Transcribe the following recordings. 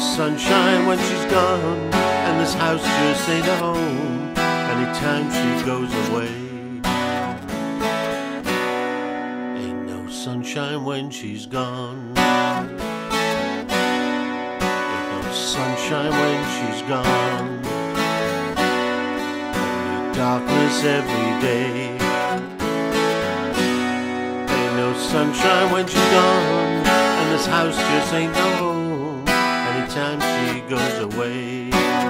Sunshine when she's gone, and this house just ain't a home. Anytime she goes away. Ain't no sunshine when she's gone. Ain't no sunshine when she's gone. Only darkness every day. Ain't no sunshine when she's gone, and this house just ain't no home time she goes away. Every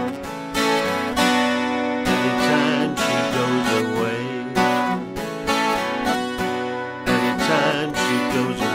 time she goes away. Every time she goes away.